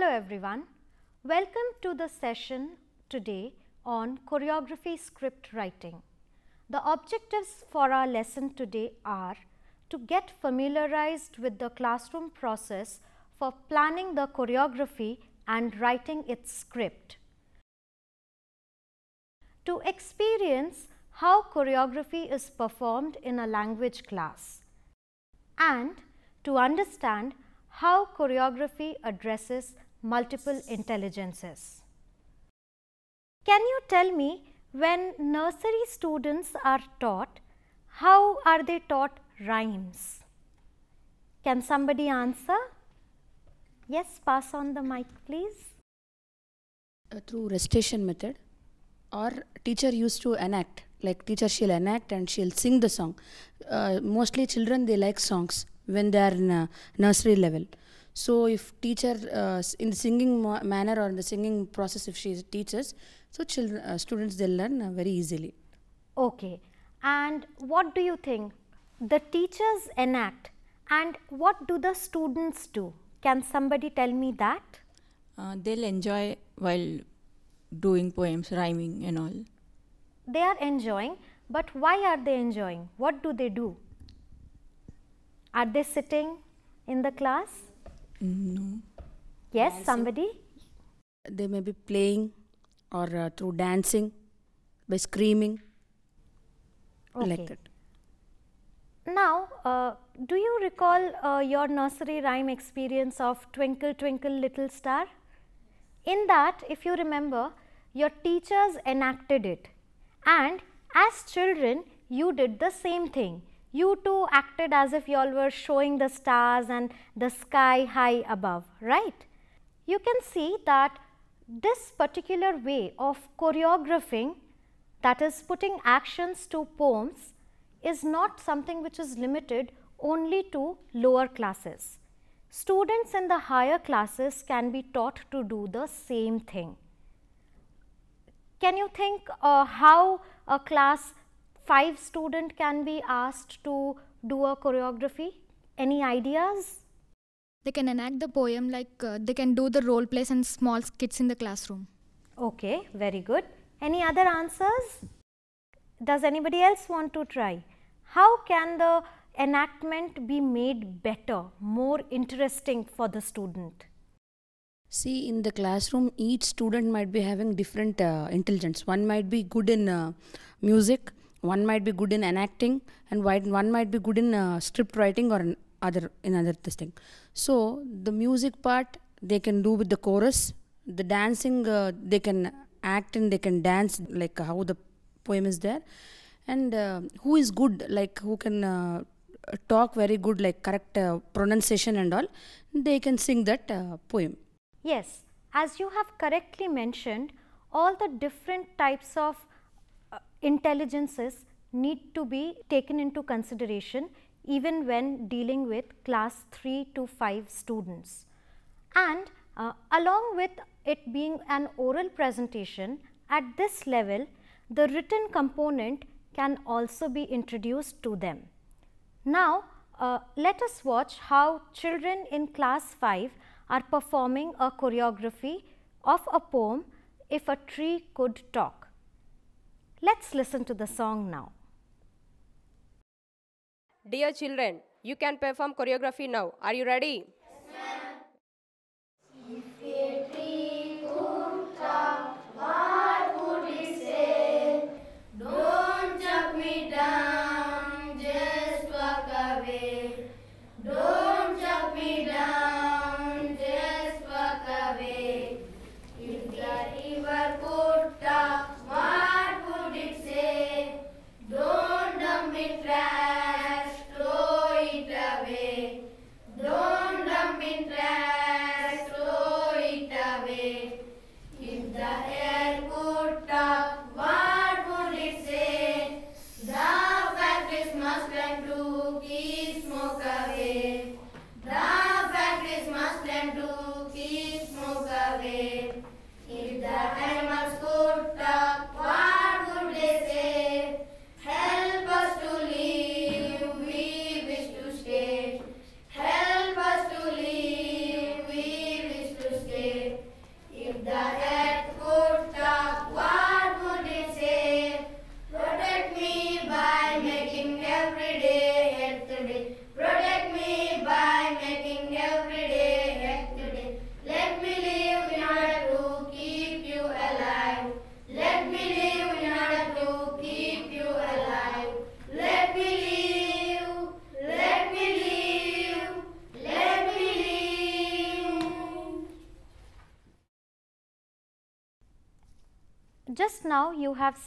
Hello everyone. Welcome to the session today on choreography script writing. The objectives for our lesson today are to get familiarized with the classroom process for planning the choreography and writing its script. To experience how choreography is performed in a language class and to understand how choreography addresses multiple intelligences. Can you tell me when nursery students are taught, how are they taught rhymes? Can somebody answer? Yes, pass on the mic please. uh, through recitation method or teacher used to enact like teacher she'll enact and she'll sing the song uh, mostly children they like songs when they are in nursery level so if teacher uh, in the singing mo- manner or in the singing process if she teaches so children uh, students they learn uh, very easily Okay. And what do you think? The teachers enact and what do the students do? Can somebody tell me that? Uh, they'll enjoy while doing poems, rhyming, and all. They are enjoying, but why are they enjoying? What do they do? Are they sitting in the class? No. Yes, somebody? they may be playing or uh, through dancing by screaming Okay. like that Now, uh, do you recall uh, your nursery rhyme experience of Twinkle Twinkle Little Star? In that, if you remember, your teachers enacted it, and as children, you did the same thing. You too acted as if you all were showing the stars and the sky high above, right? You can see that this particular way of choreographing, that is, putting actions to poems, is not something which is limited only to lower classes. Students in the higher classes can be taught to do the same thing. Can you think uh, how a class 5 student can be asked to do a choreography? Any ideas? They can enact the poem like uh, they can do the role plays and small skits in the classroom. Okay, very good. Any other answers? Does anybody else want to try? How can the enactment be made better, more interesting for the student? See, in the classroom, each student might be having different uh, intelligence. One might be good in uh, music, one might be good in enacting, and one might be good in uh, script writing or in other in other this thing. So the music part they can do with the chorus. The dancing uh, they can act and they can dance like how the poem is there, and uh, who is good like who can. Uh, talk very good like correct uh, pronunciation and all they can sing that uh, poem Yes, as you have correctly mentioned, all the different types of intelligences need to be taken into consideration even when dealing with class 3 to 5 students. And uh, along with it being an oral presentation, at this level, the written component can also be introduced to them. Now, uh, let us watch how children in class 5 are performing a choreography of a poem If a Tree Could Talk. Let's listen to the song now. Dear children, you can perform choreography now. Are you ready?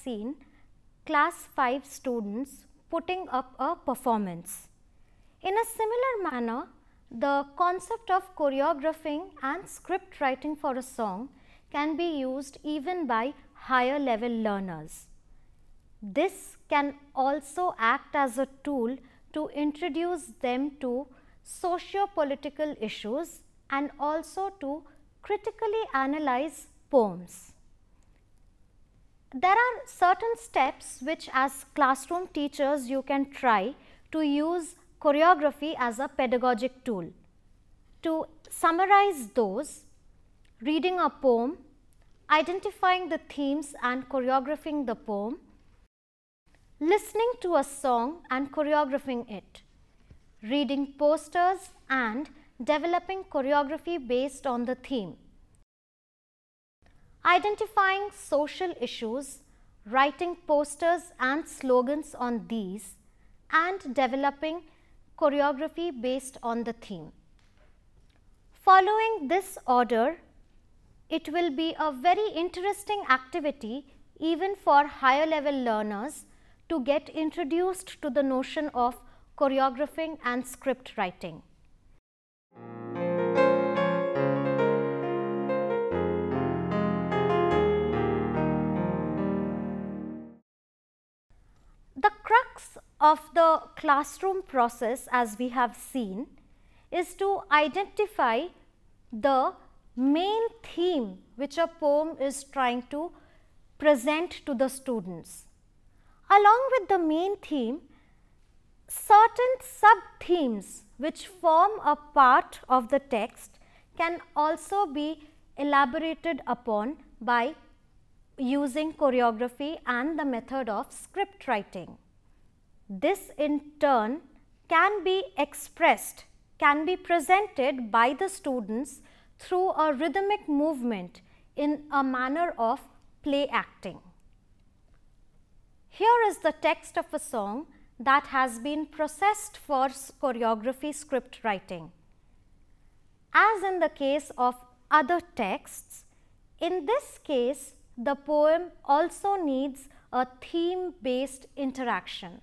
Seen class 5 students putting up a performance. In a similar manner, the concept of choreographing and script writing for a song can be used even by higher level learners. This can also act as a tool to introduce them to socio-political issues and also to critically analyze poems. There are certain steps which as classroom teachers you can try to use choreography as a pedagogic tool. To summarize those, reading a poem, identifying the themes and choreographing the poem, listening to a song and choreographing it, reading posters and developing choreography based on the theme, identifying social issues, writing posters and slogans on these and developing choreography based on the theme. Following this order, it will be a very interesting activity even for higher level learners to get introduced to the notion of choreographing and script writing. Of the classroom process as we have seen is to identify the main theme which a poem is trying to present to the students. Along with the main theme, certain sub themes which form a part of the text can also be elaborated upon by using choreography and the method of script writing. This in turn can be expressed, can be presented by the students through a rhythmic movement in a manner of play acting. Here is the text of a song that has been processed for choreography script writing. As in the case of other texts, in this case the poem also needs a theme based interaction.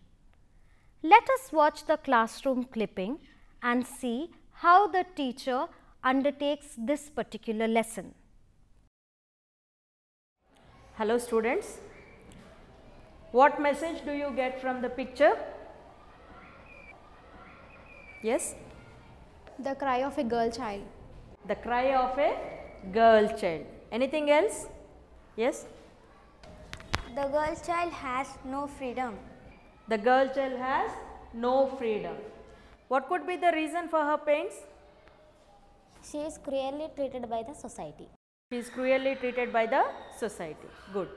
Let us watch the classroom clipping and see how the teacher undertakes this particular lesson. Hello students, what message do you get from the picture? Yes? The cry of a girl child. The cry of a girl child. Anything else? Yes? The girl child has no freedom. The girl child has no freedom. What could be the reason for her pains? She is cruelly treated by the society. She is cruelly treated by the society. Good.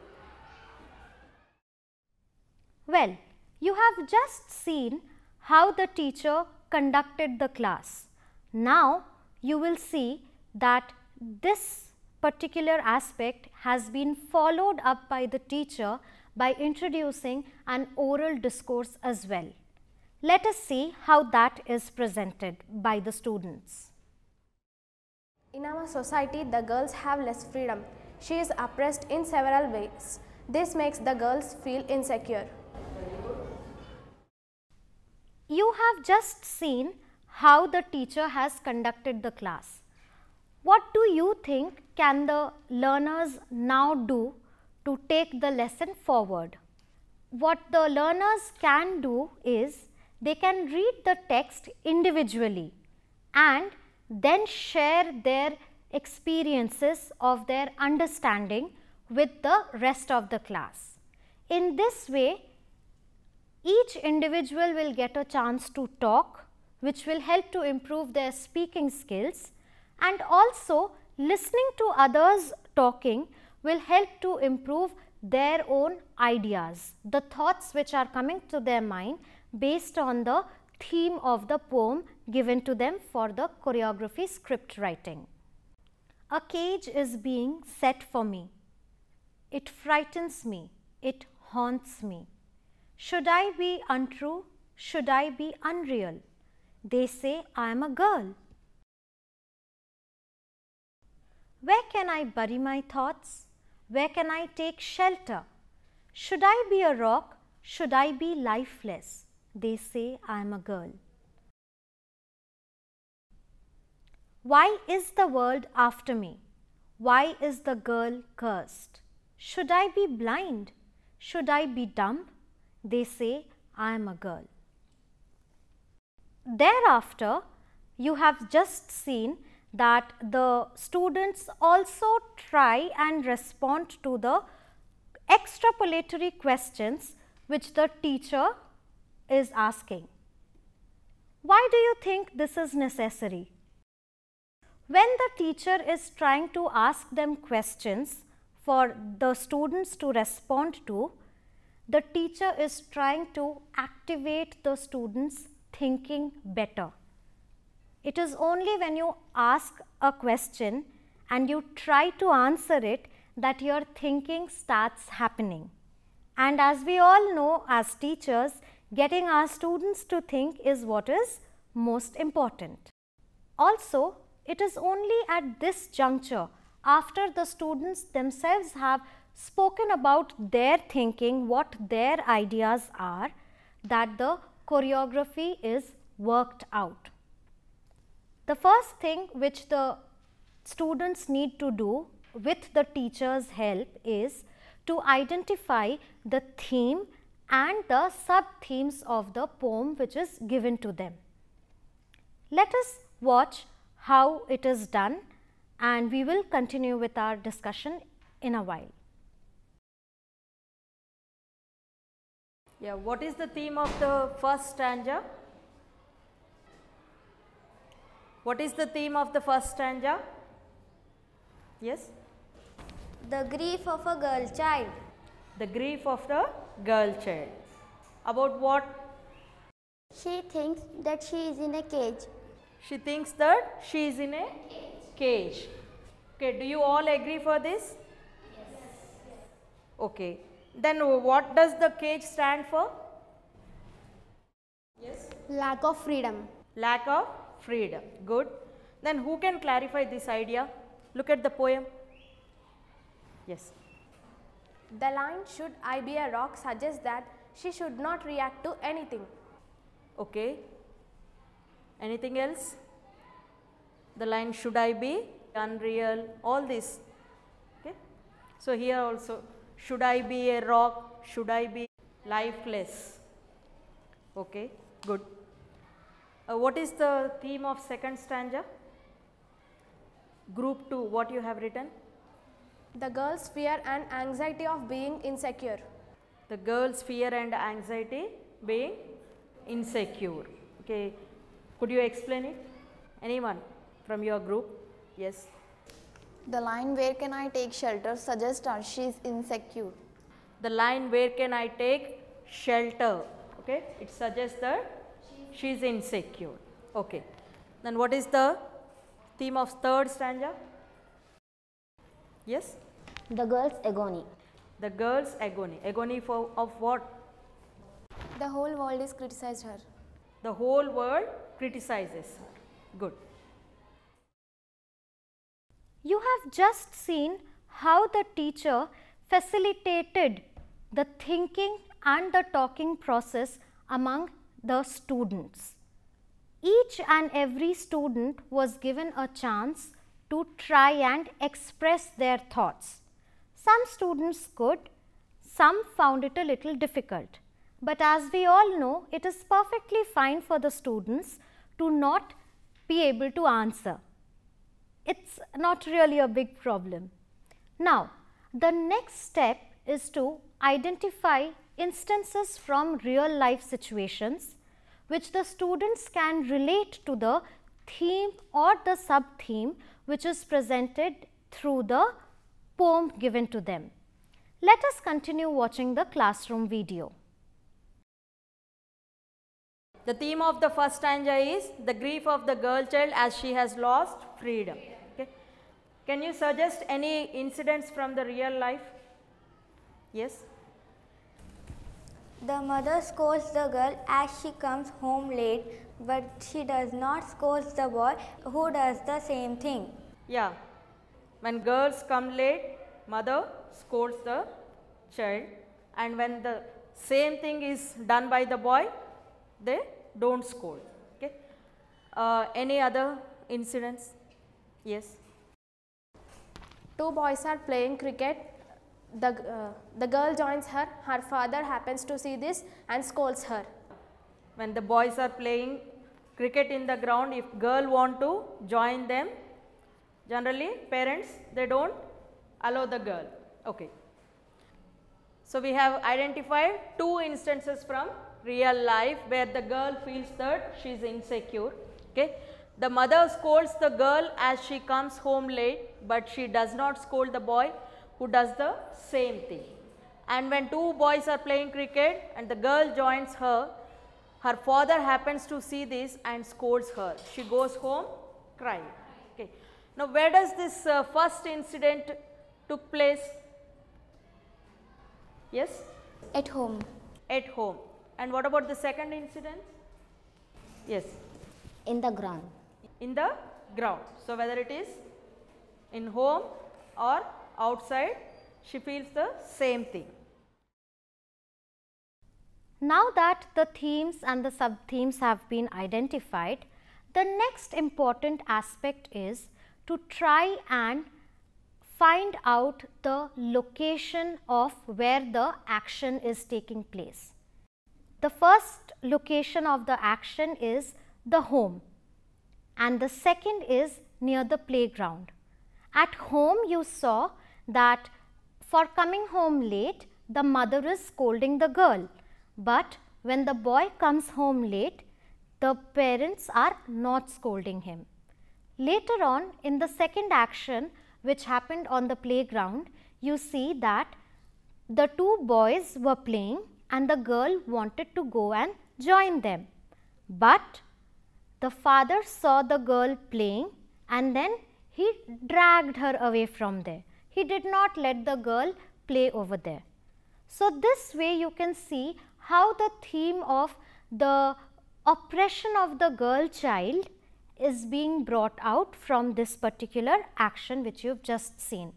Well, you have just seen how the teacher conducted the class. Now, you will see that this particular aspect has been followed up by the teacher by introducing an oral discourse as well. Let us see how that is presented by the students. In our society, the girls have less freedom. She is oppressed in several ways. This makes the girls feel insecure. You have just seen how the teacher has conducted the class. What do you think can the learners now do to take the lesson forward? What the learners can do is they can read the text individually and then share their experiences of their understanding with the rest of the class. In this way, each individual will get a chance to talk which will help to improve their speaking skills and also listening to others talking will help to improve their own ideas, the thoughts which are coming to their mind based on the theme of the poem given to them for the choreography script writing. A cage is being set for me. It frightens me. It haunts me. Should I be untrue? Should I be unreal? They say I am a girl. Where can I bury my thoughts? Where can I take shelter? Should I be a rock? Should I be lifeless? They say I am a girl. Why is the world after me? Why is the girl cursed? Should I be blind? Should I be dumb? They say I am a girl. Thereafter, you have just seen that the students also try and respond to the extrapolatory questions which the teacher is asking. Why do you think this is necessary? When the teacher is trying to ask them questions for the students to respond to, the teacher is trying to activate the students thinking better. It is only when you ask a question and you try to answer it that your thinking starts happening. And as we all know as teachers, getting our students to think is what is most important. Also, it is only at this juncture after the students themselves have spoken about their thinking, what their ideas are, that the choreography is worked out. The first thing which the students need to do with the teacher's help is to identify the theme and the sub themes of the poem which is given to them. Let us watch how it is done and we will continue with our discussion in a while. Yeah, what is the theme of the first stanza? What is the theme of the first stanza? Yes? The grief of a girl child. The grief of the girl child. About what? She thinks that she is in a cage. She thinks that she is in a cage. Okay, do you all agree for this? Yes. Okay. Then what does the cage stand for? Yes. Lack of freedom. Lack of freedom. Good. Then who can clarify this idea? Look at the poem. Yes. The line should I be a rock suggests that she should not react to anything. Okay. Anything else? The line should I be unreal, all this. Okay. So, here also should I be a rock, should I be lifeless. Okay, good. Uh, what is the theme of second stanza? Group 2, what you have written? The girl's fear and anxiety of being insecure. The girl's fear and anxiety being insecure. Okay, could you explain it? Anyone from your group? Yes. The line where can I take shelter suggests that she is insecure. The line where can I take shelter? Okay, it suggests that she is insecure. Okay. Then what is the theme of third stanza? Yes? The girl's agony. The girl's agony. Agony for of what? The whole world is criticized her. The whole world criticizes her. Good. You have just seen how the teacher facilitated the thinking and the talking process among the students. Each and every student was given a chance to try and express their thoughts. Some students could, some found it a little difficult. But as we all know, it is perfectly fine for the students to not be able to answer. It's not really a big problem. Now, the next step is to identify instances from real life situations which the students can relate to the theme or the sub theme which is presented through the poem given to them. Let us continue watching the classroom video. The theme of the first stanza is the grief of the girl child as she has lost freedom. Okay. Can you suggest any incidents from the real life? Yes. The mother scolds the girl as she comes home late, but she does not scold the boy who does the same thing. Yeah. When girls come late, mother scolds the child and when the same thing is done by the boy, they do not scold. Okay. Uh, any other incidents? Yes. Two boys are playing cricket. The, uh, the girl joins her. Her father happens to see this and scolds her. When the boys are playing cricket in the ground, if girl want to join them, generally parents they do not allow the girl. Okay. So, we have identified two instances from real life where the girl feels that she is insecure. Okay. The mother scolds the girl as she comes home late, but she does not scold the boy who does the same thing. And when two boys are playing cricket and the girl joins her, her father happens to see this and scolds her. She goes home crying. Okay. Now, where does this uh, first incident took place? Yes? At home. At home. And what about the second incident? Yes. In the ground. In the ground. So, whether it is in home or outside, she feels the same thing. Now that the themes and the sub themes have been identified, the next important aspect is to try and find out the location of where the action is taking place. The first location of the action is the home and the second is near the playground. At home you saw that for coming home late the mother is scolding the girl but when the boy comes home late, the parents are not scolding him. Later on in the second action which happened on the playground, you see that the two boys were playing and the girl wanted to go and join them. But the father saw the girl playing and then he dragged her away from there. He did not let the girl play over there. So, this way you can see how the theme of the oppression of the girl child is being brought out from this particular action which you have just seen.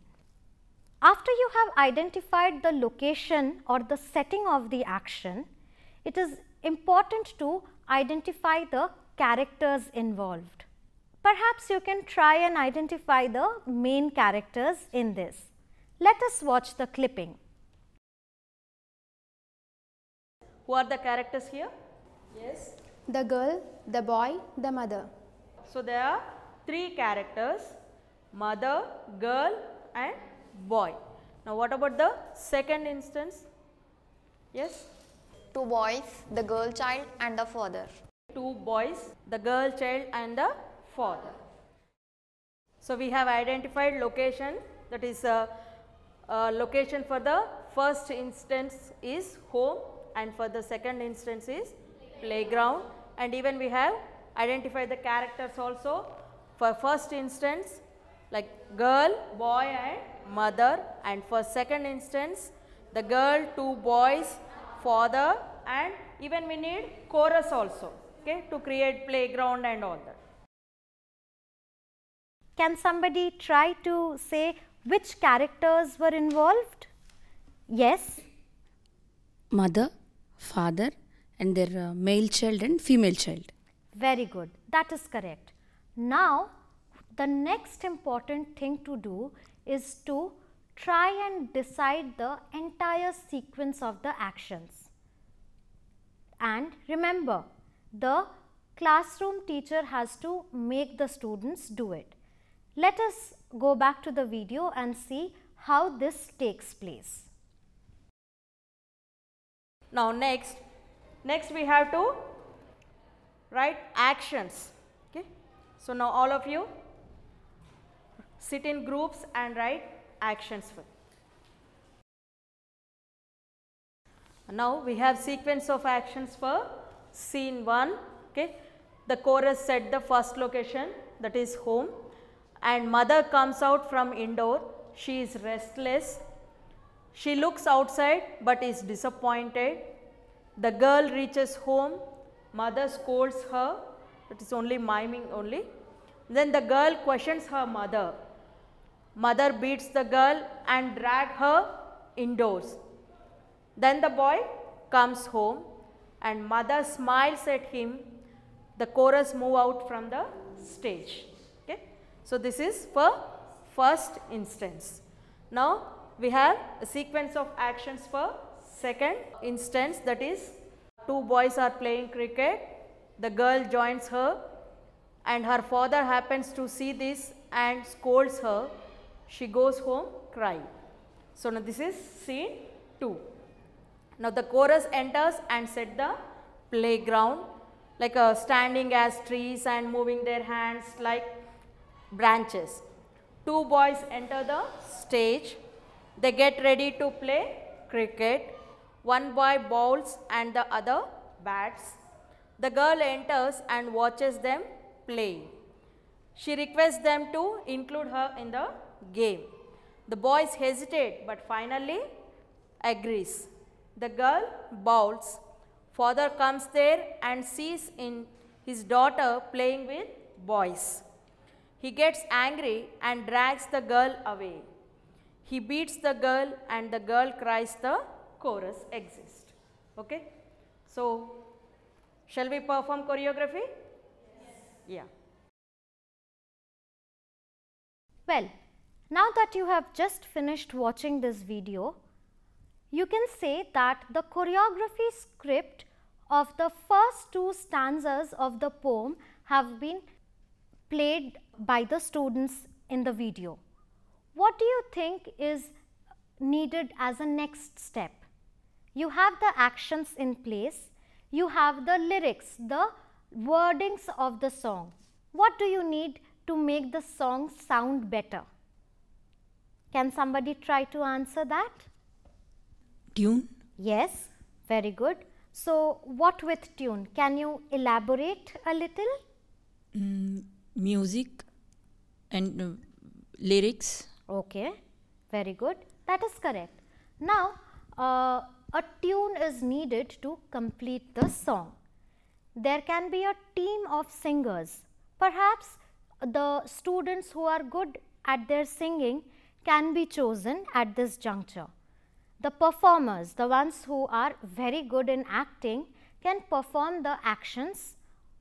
After you have identified the location or the setting of the action, it is important to identify the characters involved. Perhaps you can try and identify the main characters in this. Let us watch the clipping. Who are the characters here? Yes. The girl, the boy, the mother. So, there are three characters mother, girl and boy. Now, what about the second instance? Yes? Two boys, the girl child and the father. Two boys, the girl child and the father. So, we have identified location that is a, a location for the first instance is home and for the second instance is playground and even we have identified the characters also for first instance like girl, boy and mother and for second instance the girl, two boys, father and even we need chorus also okay, to create playground and all that. Can somebody try to say which characters were involved? Yes. Mother, father and their uh, male child and female child. Very good. That is correct. Now, the next important thing to do is to try and decide the entire sequence of the actions. And remember, the classroom teacher has to make the students do it. Let us go back to the video and see how this takes place. Now, next, next we have to write actions. Okay. So, now all of you sit in groups and write actions for. Now, we have sequence of actions for scene 1. Okay. The chorus set the first location that is home and mother comes out from indoor. She is restless. She looks outside but is disappointed. The girl reaches home. Mother scolds her. It is only miming only. Then the girl questions her mother. Mother beats the girl and drag her indoors. Then the boy comes home and mother smiles at him. The chorus move out from the stage. So, this is for first instance. Now, we have a sequence of actions for second instance that is two boys are playing cricket, the girl joins her and her father happens to see this and scolds her, she goes home crying. So, now this is scene 2. Now, the chorus enters and set the playground like uh, standing as trees and moving their hands like branches. Two boys enter the stage, they get ready to play cricket. One boy bowls and the other bats. The girl enters and watches them play. She requests them to include her in the game. The boys hesitate but finally agrees. The girl bowls. Father comes there and sees in his daughter playing with boys. He gets angry and drags the girl away. He beats the girl and the girl cries the chorus exists. Okay? So, shall we perform choreography? Yes. Yeah. Well, now that you have just finished watching this video, you can say that the choreography script of the first two stanzas of the poem have been played by the students in the video. What do you think is needed as a next step? You have the actions in place, you have the lyrics, the wordings of the song. What do you need to make the song sound better? Can somebody try to answer that? Tune. Yes, very good. So, what with tune? Can you elaborate a little? Mm, music and uh, lyrics. Okay, very good. That is correct. Now, uh, a tune is needed to complete the song. There can be a team of singers. Perhaps the students who are good at their singing can be chosen at this juncture. The performers, the ones who are very good in acting can perform the actions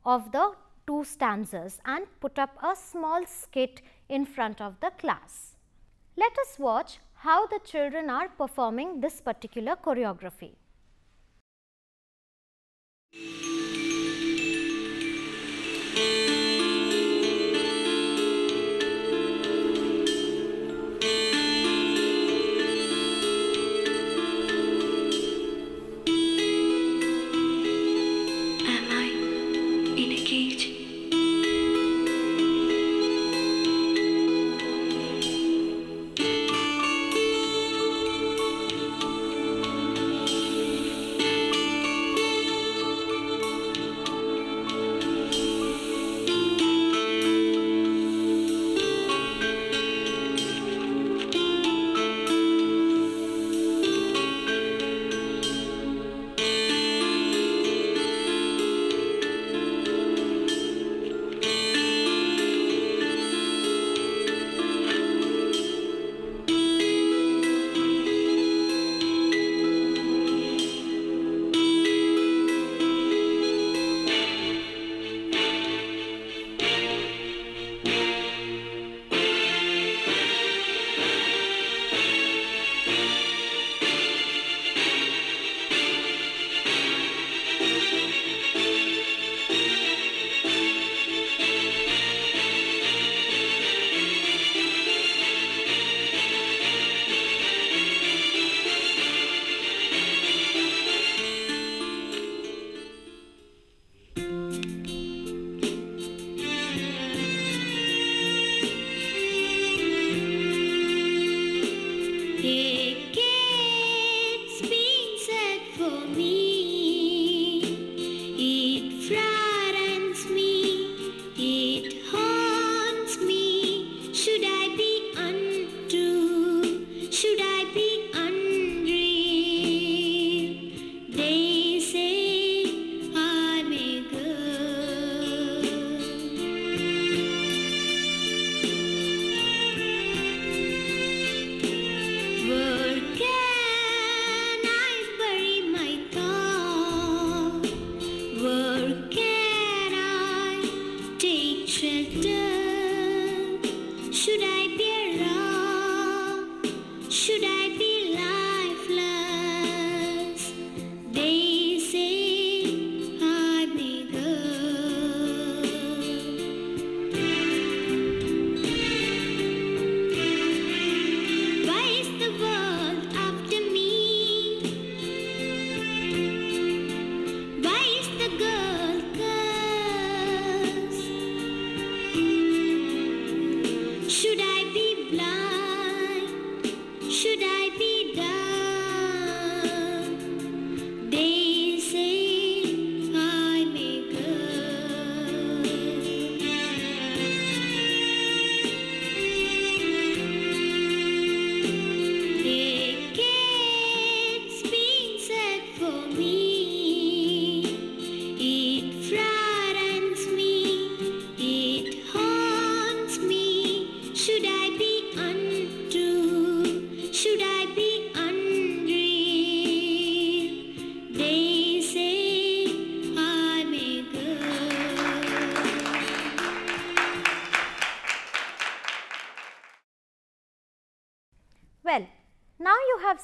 of the two stanzas and put up a small skit in front of the class. Let us watch how the children are performing this particular choreography.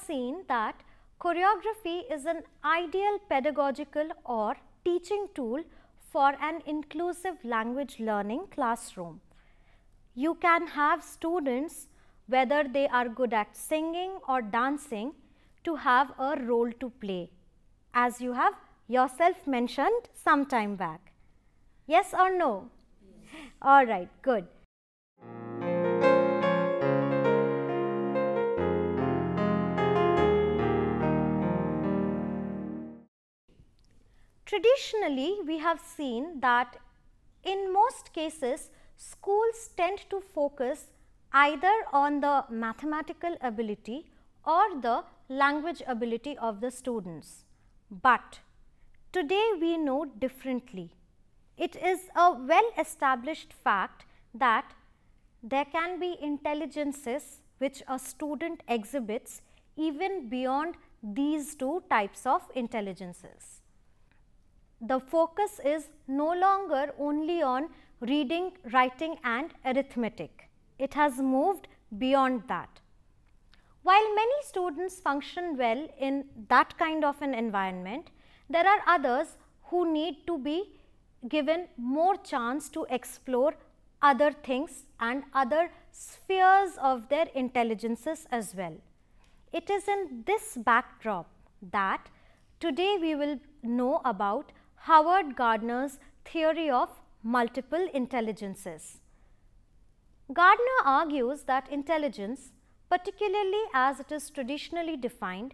Seen that choreography is an ideal pedagogical or teaching tool for an inclusive language learning classroom. You can have students, whether they are good at singing or dancing, to have a role to play, as you have yourself mentioned some time back. Yes or no? All right, good. Traditionally, we have seen that in most cases, schools tend to focus either on the mathematical ability or the language ability of the students. But today we know differently. It is a well established fact that there can be intelligences which a student exhibits even beyond these two types of intelligences the focus is no longer only on reading, writing and arithmetic. It has moved beyond that. While many students function well in that kind of an environment, there are others who need to be given more chance to explore other things and other spheres of their intelligences as well. It is in this backdrop that today we will know about Howard Gardner's theory of multiple intelligences. Gardner argues that intelligence, particularly as it is traditionally defined,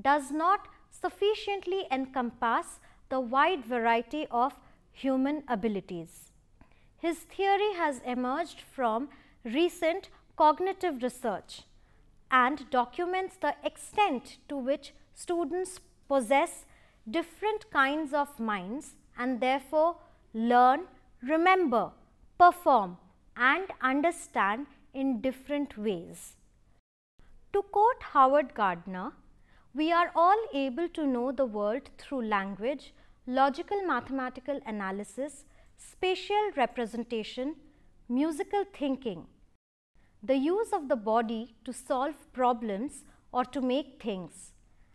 does not sufficiently encompass the wide variety of human abilities. His theory has emerged from recent cognitive research and documents the extent to which students possess different kinds of minds and therefore learn, remember, perform and understand in different ways. To quote Howard Gardner, we are all able to know the world through language, logical mathematical analysis, spatial representation, musical thinking, the use of the body to solve problems or to make things,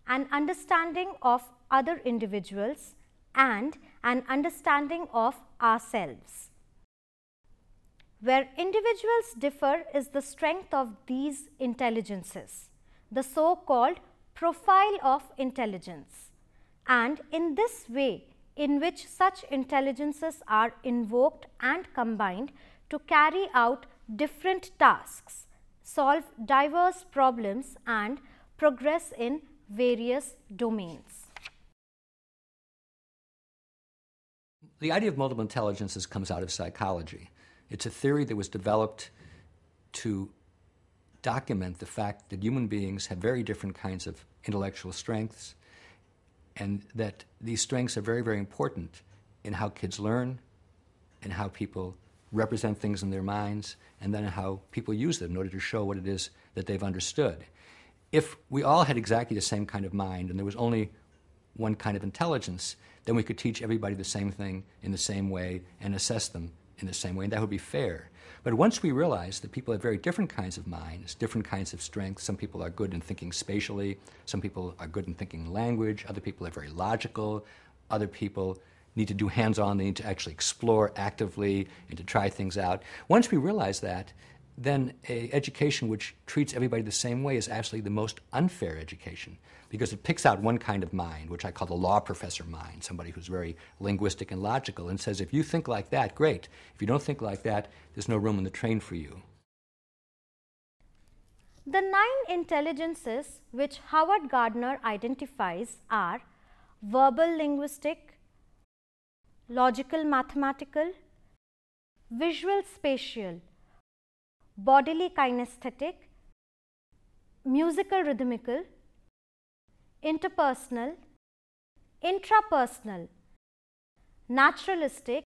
an understanding of other individuals and an understanding of ourselves. Where individuals differ is the strength of these intelligences, the so called profile of intelligence. And in this way, in which such intelligences are invoked and combined to carry out different tasks, solve diverse problems and progress in various domains. The idea of multiple intelligences comes out of psychology. It's a theory that was developed to document the fact that human beings have very different kinds of intellectual strengths and that these strengths are very, very important in how kids learn and how people represent things in their minds and then how people use them in order to show what it is that they've understood. If we all had exactly the same kind of mind and there was only one kind of intelligence, then we could teach everybody the same thing in the same way and assess them in the same way, and that would be fair. But once we realize that people have very different kinds of minds, different kinds of strengths, some people are good in thinking spatially, some people are good in thinking language, other people are very logical, other people need to do hands on, they need to actually explore actively and to try things out. Once we realize that, then a education which treats everybody the same way is actually the most unfair education because it picks out one kind of mind, which I call the law professor mind, somebody who's very linguistic and logical, and says, if you think like that, great. If you don't think like that, there's no room in the train for you. The nine intelligences which Howard Gardner identifies are verbal linguistic, logical mathematical, visual spatial, bodily kinesthetic, musical rhythmical, interpersonal, intrapersonal, naturalistic,